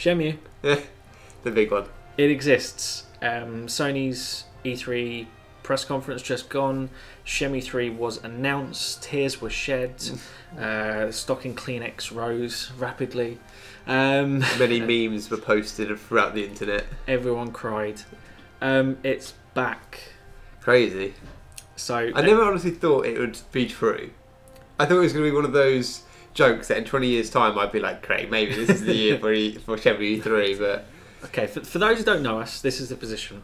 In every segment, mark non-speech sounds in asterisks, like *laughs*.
Shenmue. the big one. It exists. Um, Sony's E3 press conference just gone. Shenmue 3 was announced. Tears were shed. uh, stocking Kleenex rose rapidly. Um, *laughs* Many memes were posted throughout the internet. everyone cried. Um, it's back. Crazy. So I never honestly thought it would be true. I thought it was going to be one of those jokes that in 20 years' time I'd be like, great, maybe this is the year for, e- for Shenmue 3, but Okay, for, for those who don't know us, this is the position.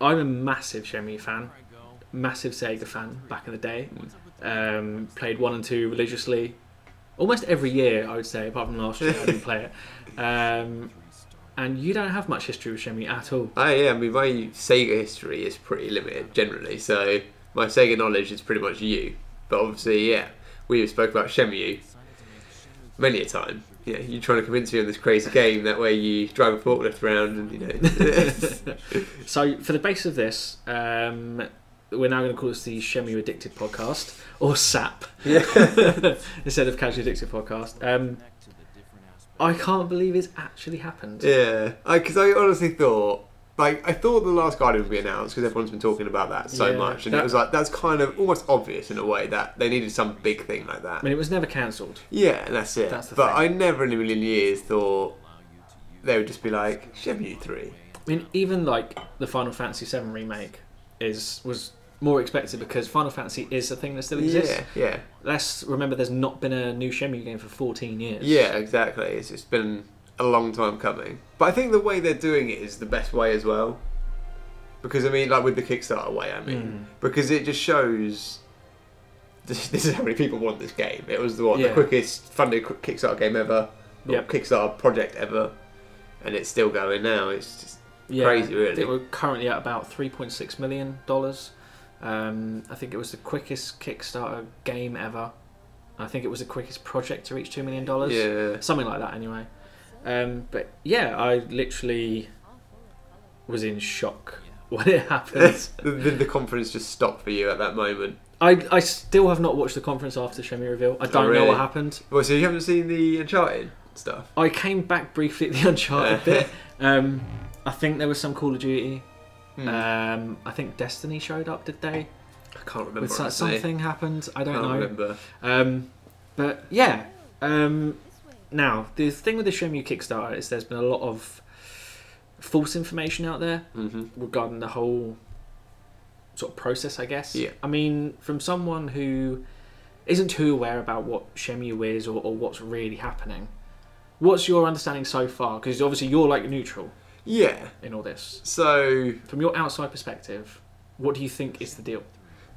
I'm a massive Shenmue fan, massive Sega fan back in the day. Um, played one and two religiously, almost every year, I would say, apart from last year, I didn't play it. Um, and you don't have much history with Shenmue at all. I, yeah, I mean, my Sega history is pretty limited generally, so my Sega knowledge is pretty much you. But obviously, yeah, we spoke about Shenmue many a time. Yeah, you're trying to convince me on this crazy game that way you drive a forklift around and, you know. *laughs* *laughs* So, for the base of this, um, we're now going to call this the Shenmue Addicted Podcast, or SAP, yeah. *laughs* instead of Casually Addicted Podcast. Um, I can't believe it's actually happened. Yeah, because I, honestly thought, like, I thought the Last Guardian would be announced because everyone's been talking about that so Yeah, much, and that- it was like that's kind of almost obvious in a way that they needed some big thing like that. I mean, it was never cancelled. Yeah, and that's it. That's but thing. I never in a million years thought they would just be like Shenmue three. I mean, even like the Final Fantasy VII remake is was more expected because Final Fantasy is a thing that still exists. Yeah, yeah, Let's remember, there's not been a new Shenmue game for 14 years. yeah, exactly. It's, it's been a long time coming, but I think the way they're doing it is the best way as well. Because I mean, like with the Kickstarter way, I mean, Mm. because it just shows this, *laughs* this is how many people want this game. It was the what Yeah. the quickest funded Kickstarter game ever, or Yep. Kickstarter project ever, and it's still going now. It's just Yeah, Crazy, really. We're currently at about 3.6 million dollars. Um, I think it was the quickest Kickstarter game ever. I think it was the quickest project to reach two million dollars. yeah. something like that anyway. Um, but yeah, I literally was in shock *laughs* when it happened. *laughs* the, the, conference just stopped for you at that moment. I, I still have not watched the conference after Shenmue reveal. I don't know Oh, really? what happened. Well, so you haven't seen the Uncharted stuff? I came back briefly at the Uncharted *laughs* bit. Um, I think there was some Call of Duty. Hmm. Um, I think Destiny showed up, did they? I can't remember. With so- something happened. I don't know. I Can't know. remember. Um, but yeah. Um, now the thing with the Shenmue Kickstarter is there's been a lot of false information out there hmm regarding the whole sort of process, I guess. Yeah. I mean, from someone who isn't too aware about what Shenmue is or, or what's really happening, what's your understanding so far? Because obviously you're like neutral Yeah. in all this. So, From your outside perspective, what do you think is the deal?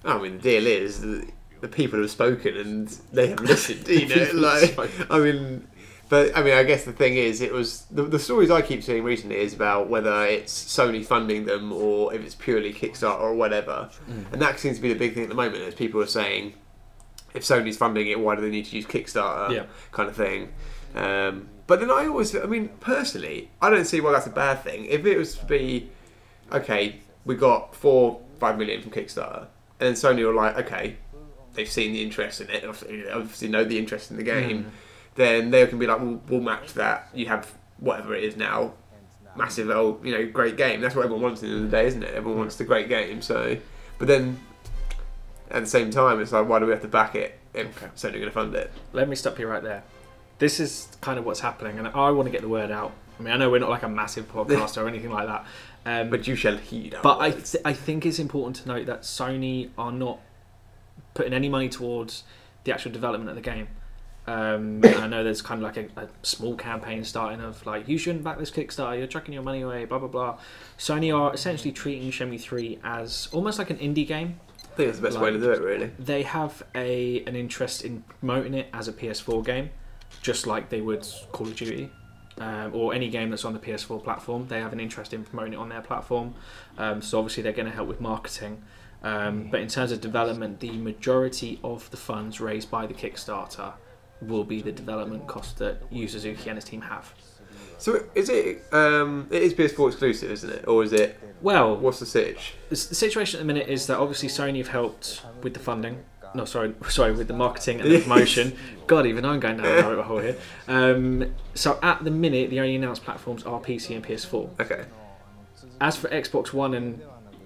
I mean, the deal is the, the people have spoken and they have listened. You know, *laughs* like. I mean, but I mean, I guess the thing is, it was the, the stories I keep seeing recently is about whether it's Sony funding them or if it's purely Kickstarter or whatever, Mm. and that seems to be the big thing at the moment. Is people are saying, if Sony's funding it, why do they need to use Kickstarter? Yeah. kind of thing. Um, but then I always, I mean, personally, I don't see why that's a bad thing. If it was to be, okay, we got four, five million from Kickstarter, and then Sony were like, okay, they've seen the interest in it, obviously obviously know the interest in the game, Mm. Then they can be like, we'll, we'll match that. You have whatever it is now, massive, oh, you know, great game. That's what everyone wants at the end of the day, isn't it? Everyone wants the great game. So, but then at the same time, it's like, why do we have to back it if Okay. Sony going to fund it? Let me stop you right there. This is kind of what's happening, and I want to get the word out. I mean, I know we're not like a massive *laughs* podcast or anything like that, um, But you shall heed. But I, th- I think it's important to note that Sony are not putting any money towards the actual development of the game. Um, *laughs* I know there's kind of like a, a small campaign starting of like you shouldn't back this Kickstarter, you're chucking your money away, blah blah blah. Sony are essentially treating Shenmue 3 as almost like an indie game. I think that's the best way to do it, really. They have a an interest in promoting it as a PS4 game, just like they would Call of Duty. Um, or any game that's on the PS4 platform, they have an interest in promoting it on their platform. Um, so obviously they're going to help with marketing. Um, but in terms of development, the majority of the funds raised by the Kickstarter will be the development cost that Yu Suzuki and his team have. So is it? Um, it is PS4 exclusive, isn't it? Or is it? Well, What's the sitch? the situation at the minute is that obviously Sony have helped with the funding. no, sorry, *laughs* sorry, with the marketing and the *laughs* promotion. God, even I'm going down the rabbit hole here. Um, so at the minute, the only announced platforms are PC and PS4. Okay. As for Xbox One and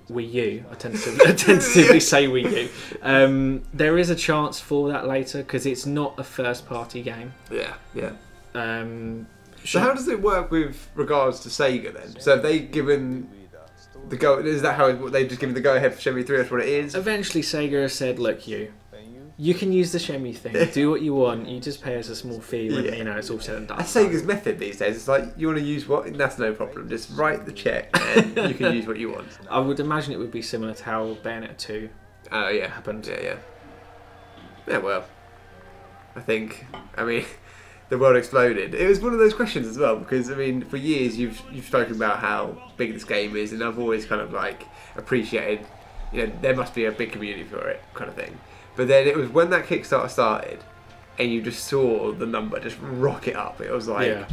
Wii U, I tentatively, *laughs* tentatively say Wii U. Um, there is a chance for that later because it's not a first-party game. Yeah. Yeah. Um, So how does it work with regards to Sega then? So have they given the go? Is that how it, they've just given the go ahead for Shenmue Three? That's what it is. Eventually, Sega has said, "Look, you, you can use the Shenmue thing. *laughs* Do what you want. You just pay us a small fee when Yeah. you know it's all said and done." That's Sega's method these days. It's like you want to use what? That's no problem. Just write the check and you can use what you want. *laughs* I would imagine it would be similar to how Bayonetta 2 Oh yeah, happened. yeah, yeah. Yeah, well, I think. I mean, *laughs* the world exploded. It was one of those questions as well because I mean, for years you've you've spoken about how big this game is, and I've always kind of like appreciated. You know, there must be a big community for it, kind of thing. But then it was when that Kickstarter started, and you just saw the number just rocket up. It was like, yeah.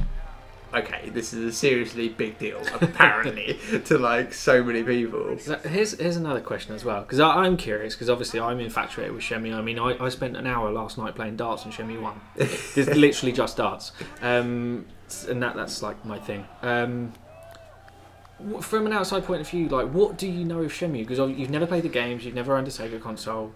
okay, this is a seriously big deal, apparently, *laughs* to like so many people. So here's here's another question as well because I'm curious because obviously I'm infatuated with Shenmue. I mean, I, I spent an hour last night playing darts in Shenmue One. *laughs* it's literally just darts, um, and that that's like my thing. Um, from an outside point of view, like what do you know of Shenmue? Because you've never played the games, you've never owned a Sega console.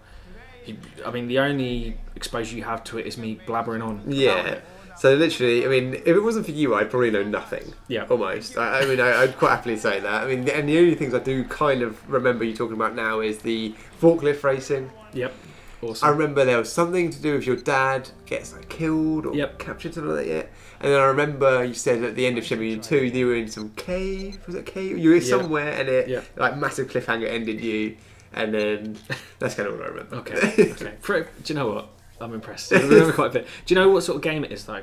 I mean, the only exposure you have to it is me blabbering on. Yeah. So literally, I mean, if it wasn't for you, I'd probably know nothing. Yeah. Almost. I, I mean, I, I'd quite happily say that. I mean, and the only things I do kind of remember you talking about now is the forklift racing. Yep. Awesome. I remember there was something to do with your dad gets like killed or Yep. captured, something like that. Yeah. And then I remember you said at the end of Shenmue Two, you were in some cave. Was it cave? You were Yeah. somewhere, and it Yeah. like massive cliffhanger ended you. And then that's kind of what I remember. Okay. *laughs* Okay. Do you know what? I'm impressed. I remember quite a bit. Do you know what sort of game it is though?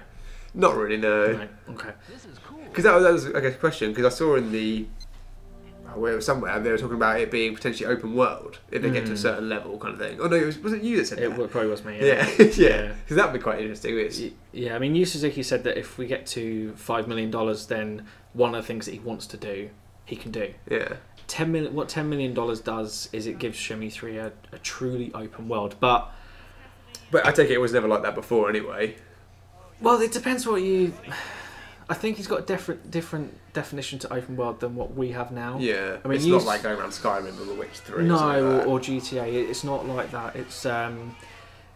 Not really, no. No. Okay. Because that was, that was I guess a question because I saw in the oh, where it was somewhere they were talking about it being potentially open world if they get to a Mm. certain level kind of thing. Oh no, it was, was it you that said It that? probably was me. yeah, yeah, *laughs* Yeah. because that would be quite interesting. It's, Yeah, I mean, Yu Suzuki said that if we get to five million dollars, then one of the things that he wants to do, he can do. yeah, Ten million. What ten million dollars does is it gives Shenmue Three a, a truly open world. But but I take it it was never like that before anyway. well, it depends what you. I think he's got a different different definition to open world than what we have now. Yeah, I mean, it's not like going around Skyrim or The Witcher Three. No, or, or GTA. It's not like that. It's um,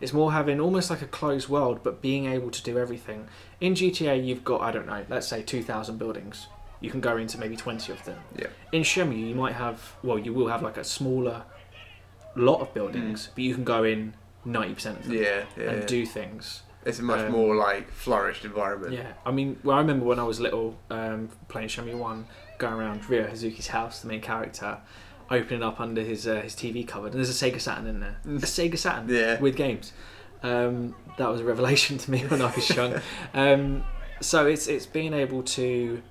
it's more having almost like a closed world, but being able to do everything. In GTA, you've got I don't know, let's say two thousand buildings. You can go into maybe twenty of them. Yeah. In Shenmue, you might have well, you will have like a smaller lot of buildings, but you can go in ninety percent of them Mm. yeah, yeah, and yeah. do things. it's a much um, more like flourished environment. Yeah, I mean, well, I remember when I was little, um, playing Shenmue One, going around Ryo Hazuki's house, the main character, opening up under his uh, his TV cupboard, and there's a Sega Saturn in there, a Sega Saturn Yeah. with games. Um, that was a revelation *laughs* to me when I was young. *laughs* Um, so it's it's being able to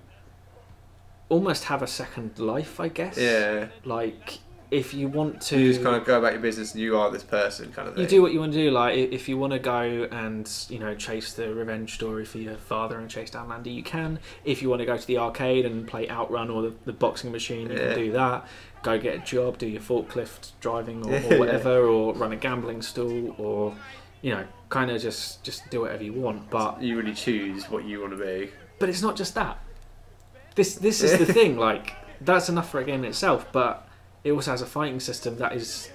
almost have a second life, I guess. yeah. Like if you want to, You just kind of go about your business and you are this person kind of thing. you do what you want to do. Like if you want to go and you know chase the revenge story for your father and chase down Lan Di, you can. If you want to go to the arcade and play Outrun or the, the boxing machine, you Yeah. can do that. Go get a job, do your forklift driving or, or *laughs* whatever, or run a gambling stall, or you know, kind of just just do whatever you want. But You really choose what you want to be. but it's not just that. This this is the *laughs* thing. Like that's enough for a game in itself, but it also has a fighting system that is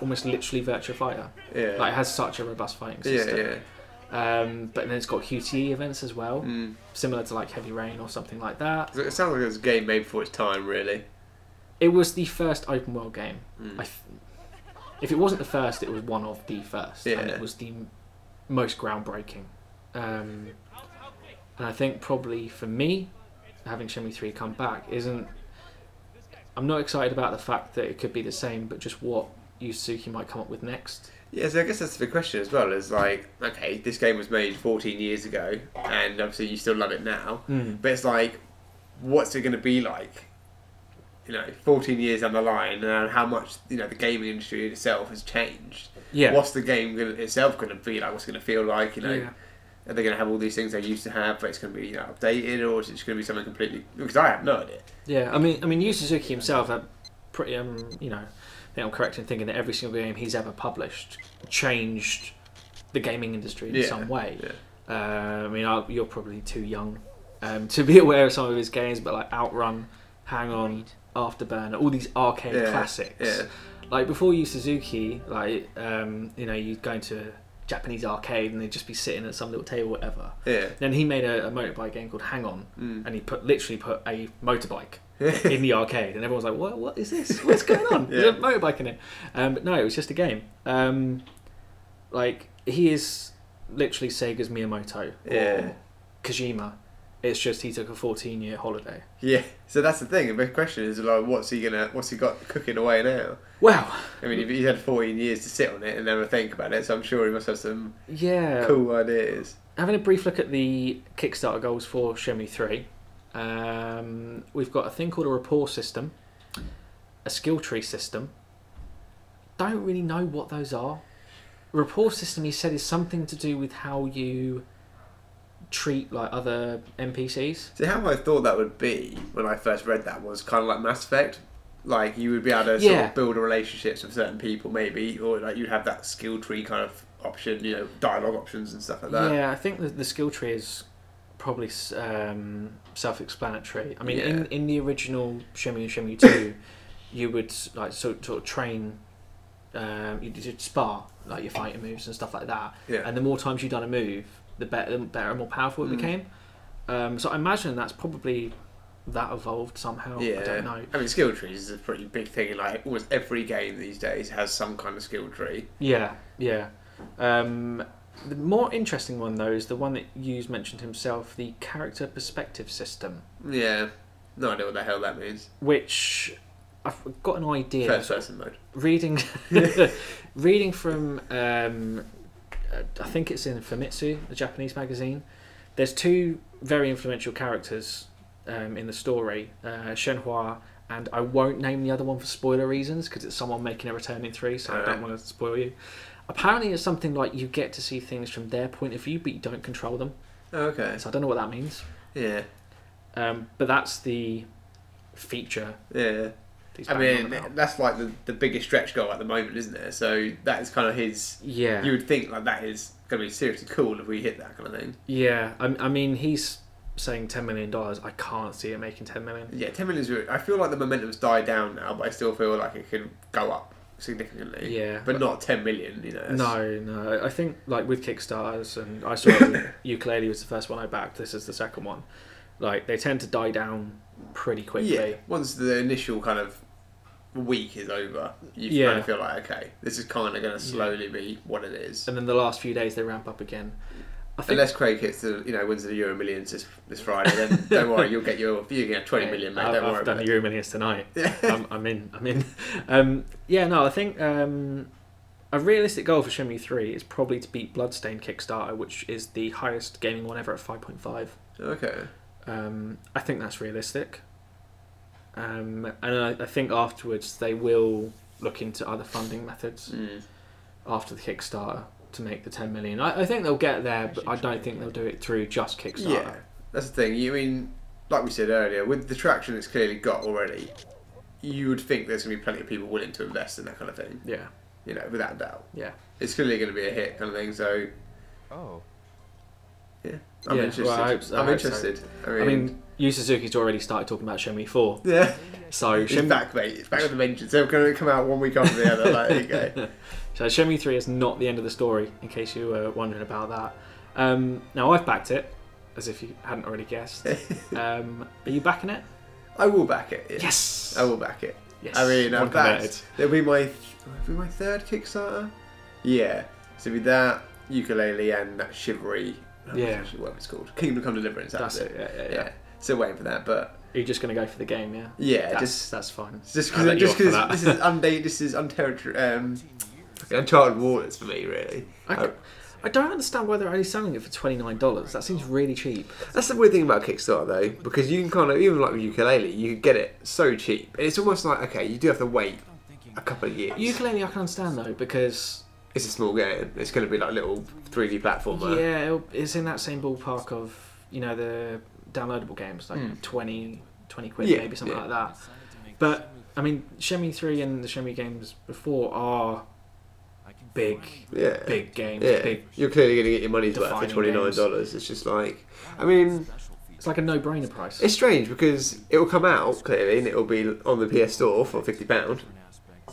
almost literally Virtua Fighter. Yeah. Like it has such a robust fighting system. yeah. yeah. Um, but then it's got QTE events as well, Mm. similar to like Heavy Rain or something like that. It sounds like it was a game made before its time, really. It was the first open world game. Mm. If it wasn't the first, it was one of the first, and it was the m- most groundbreaking. Um, and I think probably for me, having Shenmue three come back isn't. I'm not excited about the fact that it could be the same, but just what Yu Suzuki might come up with next. Yeah, so I guess that's the big question as well. Is like, okay, this game was made 14 years ago, and obviously you still love it now. Hmm. But it's like, what's it going to be like? You know, 14 years down the line, and how much you know the gaming industry itself has changed. Yeah. What's the game gonna, itself going to be like? What's it going to feel like? You know, Yeah. Are they going to have all these things they used to have, but it's going to be you know, updated, or is it just going to be something completely? Because I have no idea. Yeah, I mean, I mean, Yu Suzuki himself, uh, pretty um you know I think I'm correct in thinking that every single game he's ever published changed the gaming industry in Yeah, some way. yeah. Uh, I mean, I, you're probably too young um, to be *laughs* aware of some of his games, but like Outrun, Hang On, Afterburner, all these arcade Yeah, classics. yeah. Like before Yu Suzuki, like um, you know, you'd go into a Japanese arcade and they'd just be sitting at some little table, whatever. Yeah. Then he made a, a motorbike game called Hang On, Mm. and he put literally put a motorbike *laughs* in the arcade, and everyone's like, "What? What is this? What's going on? *laughs* There's a Yeah. motorbike in it." Um, but no, it was just a game. Um, like he is literally Sega's Miyamoto Yeah. Kojima. It's just he took a 14 year holiday. Yeah. So that's the thing. The big question is like, what's he gonna, what's he got cooking away now? Well, I mean, he's had 14 years to sit on it and never think about it, so I'm sure he must have some Yeah. cool ideas. Having a brief look at the Kickstarter goals for Shenmue 3, um, we've got a thing called a rapport system, a skill tree system. Don't really know what those are. Rapport system, he said, is something to do with how you treat like other NPCs. See, how I thought that would be when I first read that was kind of like Mass Effect. Like you would be able to sort Yeah. of build relationships with certain people, maybe, or like you'd have that skill tree kind of option, you know, dialogue options and stuff like that. Yeah, I think the, the skill tree is probably um, self-explanatory. I mean, in, Yeah. in the original Shenmue and Shenmue Two, you would like sort sort of train. Um, you did spar like your fighting moves and stuff like that. Yeah. And the more times you've done a move, the better, the better and more powerful it Mm. became. Um, so I imagine that's probably that evolved somehow. Yeah, I don't know. I mean, skill trees is a pretty big thing. Like almost every game these days has some kind of skill tree. Yeah, yeah. Um, the more interesting one though is the one that Hughes mentioned himself, the character perspective system. Yeah, no idea what the hell that means. which I've got an idea. First person mode. Reading, *laughs* reading from, um, I think it's in Famitsu, the Japanese magazine. There's two very influential characters um, in the story, uh, Shenhua, and I won't name the other one for spoiler reasons because it's someone making a return in three, so I don't want to spoil you. Apparently, it's something like you get to see things from their point of view, but you don't control them. Oh, okay. So I don't know what that means. Yeah, Um, but that's the feature. yeah. I mean, that's like the, the biggest stretch goal at the moment, isn't it? So that is kind of his. yeah, You would think like that is going to be seriously cool if we hit that kind of thing. Yeah, I, I mean, he's saying ten million dollars. I can't see it making ten million. Yeah, ten million is. I feel like the momentum's died down now, but I still feel like it could go up significantly. Yeah, but not ten million. You know. that's- no, no. I think like with Kickstarters, and I saw *coughs* Yooka-Laylee was the first one I backed. This is the second one. Like they tend to die down pretty quickly. Yeah. Once the initial kind of week is over, you Yeah. kind of feel like okay, this is kind of going to slowly be what it is. And then the last few days they ramp up again. I think Unless Craig hits the you know wins the Euro Millions this, this Friday, then *laughs* don't worry, you'll get your you get twenty million, mate. I've, Don't I've worry done about the. Euro Millions tonight. *laughs* Yeah. I'm, I'm in. I'm in. Um, yeah, no, I think um, a realistic goal for Shenmue Three is probably to beat Bloodstained Kickstarter, which is the highest gaming one ever at five point five. Okay. Um, I think that's realistic. Um, and I, I think afterwards they will look into other funding methods Mm. after the Kickstarter to make the 10 million. I, I think they'll get there, but I don't think they'll do it through just Kickstarter. Yeah, that's the thing. You mean, like we said earlier, with the traction it's clearly got already, you would think there's going to be plenty of people willing to invest in that kind of thing. Yeah. You know, without a doubt. Yeah. It's clearly going to be a hit kind of thing. So Oh. yeah, I'm Yeah, interested. well, I hope so- I I'm hope so. interested. I mean, I mean, Yu Suzuki's already started talking about Shenmue 4. yeah, So it's Shenmue, back, mate. It's back with the vengeance. They're going to come out one week after the other. Like, there you go. *laughs* so Shenmue 3 is not the end of the story, in case you were wondering about that. Um, now, I've backed it, as if you hadn't already guessed. *laughs* Um, are you backing it? I will back it. Yeah. Yes! I will back it. Yes. I mean, I'm backed. It'll be my, it'll be my third Kickstarter. Yeah. So with that Yooka-Laylee and that shivery. I don't know Yeah. actually what it's called. Kingdom Come Deliverance. That That's was it, yeah, yeah, Yeah. yeah. Still waiting for that, but you're just going to go for the game, yeah? yeah, that's, just that's fine. just because just off for 'cause that. this is unda- this is unterritor- um, uncharted waters for me, really. I, I- I don't understand why they're only selling it for twenty nine dollars. That seems really cheap. That's the weird thing about Kickstarter though, because you can kind of even like with Yooka-Laylee, you can get it so cheap, and it's almost like okay, you do have to wait a couple of years. Yooka-Laylee, I can understand though because it's a small game. It's going to be like a little 3D platformer. yeah, it's in that same ballpark of you know the downloadable games like Mm. 20, 20 quid Yeah, maybe something yeah. like that. But I mean, Shenmue three and the Shenmue games before are big, Yeah. big games. Yeah, Big. you're clearly going to get your money's worth for twenty nine dollars. It's just like, I mean, It's like a no-brainer price. it's strange because it will come out clearly and it will be on the PS Store for fifty pound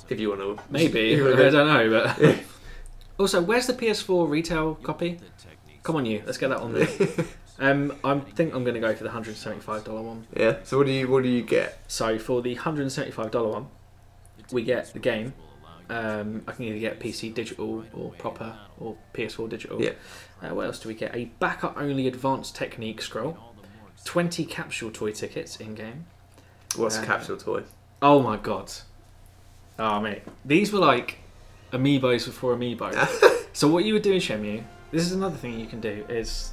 if you want *laughs* to. Maybe I don't know, but *laughs* also, where's the PS4 retail copy? Come on, you. Let's get that on there. *laughs* Um, I think I'm going to go for the hundred seventy-five dollar one. yeah. So what do you what do you get? So for the hundred seventy-five dollar one, we get the game. Um, I can either get PC digital or proper or PS4 digital. Yeah. Uh, what else do we get? A backup-only advanced technique scroll, twenty capsule toy tickets in game. What's a Uh, capsule toy? Oh my god. Oh mate, these were like amiibos before amiibo. *laughs* so what you would do in Shenmue, this is another thing you can do is,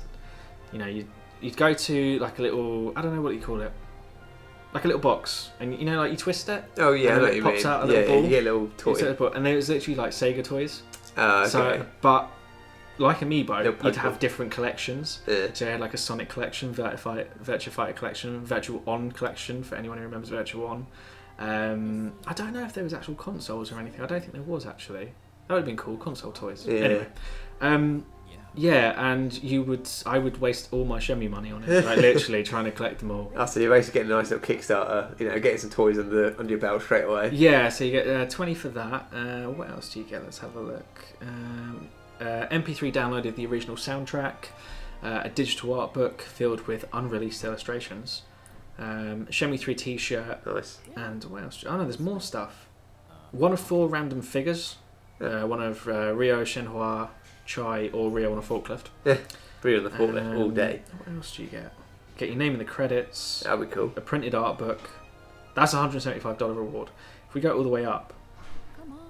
you know, you you'd go to like a little I don't know what you call it, like a little box, and you know like you twist it, Oh yeah, and it pops mean. out a little yeah, ball. a little toy. set it up, and it was literally like Sega toys. Ah, okay. So, but like amiibo, you'd have different collections. yeah. So you had like a Sonic collection, Virtua Fighter collection, Virtual On collection for anyone who remembers Virtual On. Um, I don't know if there was actual consoles or anything. I don't think there was actually. That would have been cool, console toys. Yeah. Anyway, um, yeah, and you would, I would waste all my Shenmue money on it, like *laughs* literally trying to collect them all. So you're basically getting a nice little Kickstarter. You know, getting some toys under under your belt straight away. Yeah, so you get uh, 20 for that. Uh, what else do you get? Let's have a look. Um, uh, MP3 download of the original soundtrack, uh, a digital art book filled with unreleased illustrations, um, Shenmue 3 t shirt, Nice. and what else? Oh no, there's more stuff. One of four random figures. Uh, one of uh, Ryo, Shenhua, Chai, or Ryo on a forklift. Free on the forklift all Um, day. What else do you get? Get your name in the credits That'd be cool. a printed art book. That's a hundred seventy-five dollar reward. If we go all the way up,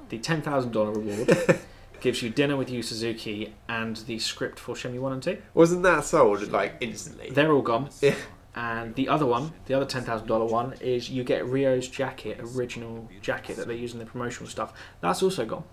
the ten thousand dollar reward *laughs* gives you dinner with Yu Suzuki and the script for Shenmue One and Two. Wasn't that sold like instantly? They're all gone. Yeah. And the other one, the other ten thousand dollar one, is you get Ryo's jacket, original jacket that they use in the promotional stuff. That's also gone.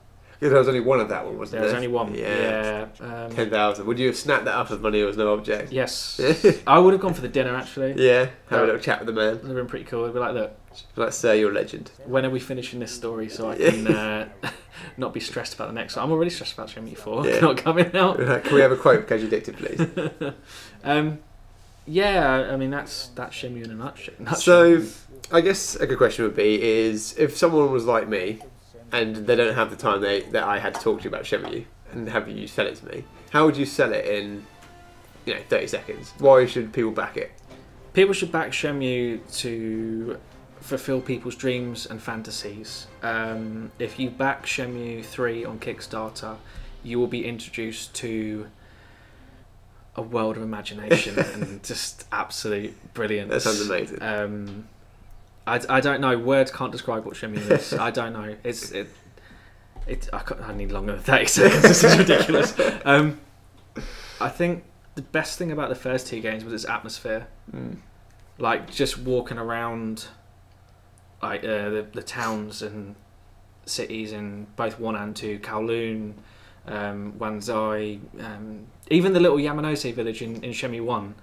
Yeah, there was only one of that one, wasn't There's there? was only one. Yeah. Yeah. Um, Ten thousand. Would you have snapped that up if money was no object? yes. *laughs* I would have gone for the dinner actually. yeah. Have a little chat with the man. Would have been pretty cool. It'd be like, look, Like, sir, you're a legend. when are we finishing this story so I can uh, *laughs* not be stressed about the next one? I'm already stressed about Shenmue 4 Yeah. *laughs* not coming out. Can we have a quote, Casual Addicted, please? Um, yeah, I mean that's that's Shenmue in a nutshell. So, I guess a good question would be: is if someone was like me, and they don't have the time they that I had to talk to you about Shenmue, and have you sell it to me, how would you sell it in, you know, thirty seconds? Why should people back it? people should back Shenmue to fulfill people's dreams and fantasies. Um, if you back Shenmue 3 on Kickstarter, you will be introduced to a world of imagination *laughs* and just absolute brilliance. That sounds amazing. Um, I, I don't know. Words can't describe what Shenmue is. I don't know. It's it. It. I, can't- I need longer than thirty *laughs* seconds. This is ridiculous. Um, I think the best thing about the first two games was its atmosphere. Mm. Like just walking around, like uh, the the towns and cities in both one and two, Kowloon, um, Wan Chai, um, even the little Yamanose village in, in One.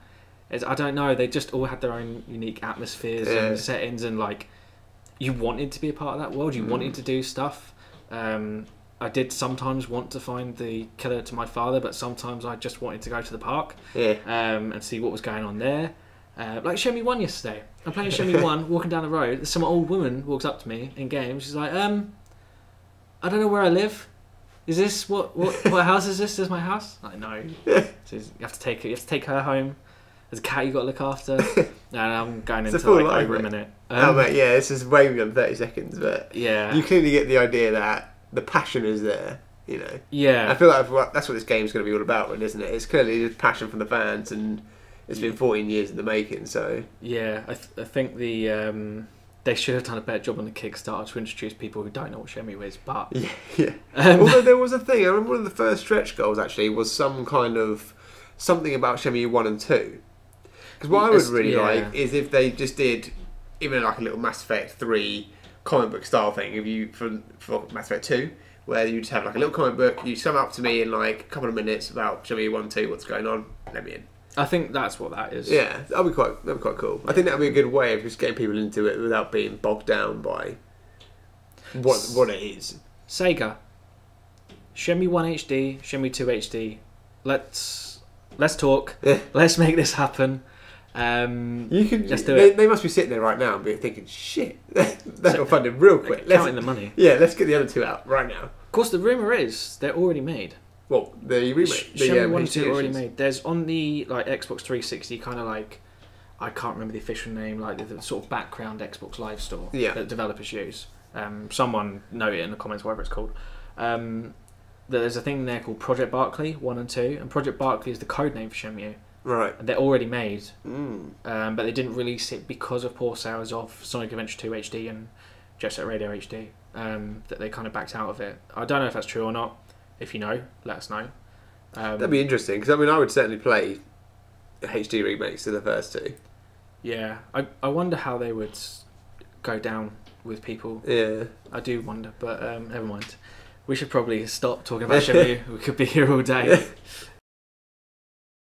It's, I don't know. They just all had their own unique atmospheres Yeah. and settings, and like you wanted to be a part of that world. You Mm. wanted to do stuff. Um, I did sometimes want to find the killer to my father, but sometimes I just wanted to go to the park Yeah. um, and see what was going on there. Uh, like me One yesterday. I'm playing Show Me *laughs* One, walking down the road. Some old woman walks up to me in game. She's like, um, I don't know where I live. Is this what what, what *laughs* house is this? Is this my house? I'm like no. *laughs* So you have to take you have to take her home. There's a cat you got to look after. *laughs* and I'm going into like over a minute. oh Um, mate, yeah, this is way beyond thirty seconds, but yeah, you clearly get the idea that the passion is there. You know, yeah, I feel like that's what this game's going to be all about, really, isn't it? It's clearly just passion from the fans, and it's been 14 years in the making. So yeah. I, th- I think the um, they should have done a better job on the Kickstarter to introduce people who don't know what Shenmue is. But *laughs* yeah, yeah. um, Although there was a *laughs* thing, I remember one of the first stretch goals actually was some kind of something about Shenmue one and two. Because what I would really yeah. like is if they just did even like a little Mass Effect three comic book style thing. If you for for Mass Effect two, where you just have like a little comic book, you sum up to me in like a couple of minutes about Shenmue one two, what's going on, let me in. I think that's what that is. Yeah, that'd be quite that'd be quite cool. I think that'd be a good way of just getting people into it without being bogged down by what what it is. Sega. Shenmue 1 HD, Shenmue 2 HD. Let's let's talk. Yeah. Let's make this happen. Um, You can. Let's do they, it. they must be sitting there right now and be thinking, "Shit, *laughs* that got funded real quick." Let's, counting the money. yeah, let's get the other two out right now. Of course, the rumor is they're already made. Well, the remake, Sh- the Shenmue um, One Two already made. There's on the like Xbox 360 kind of like I can't remember the official name, like the, the sort of background Xbox Live store Yeah. that developers use. Um, someone note it in the comments, whatever it's called. Um, that there's a thing there called Project Berkley 1 and 2, and Project Berkley is the code name for Shenmue. Right. They're already made, Mm. um, but they didn't release it because of poor sales of Sonic Adventure 2 HD and Jet Set Radio HD. Um, that they kind of backed out of it. I don't know if that's true or not. If you know, let us know. Um, That'd be interesting because I mean, I would certainly play HD remakes of the first two. Yeah, I, I wonder how they would go down with people. Yeah. I do wonder, but um, never mind. We should probably stop talking about Shenmue. *laughs* we could be here all day. *laughs*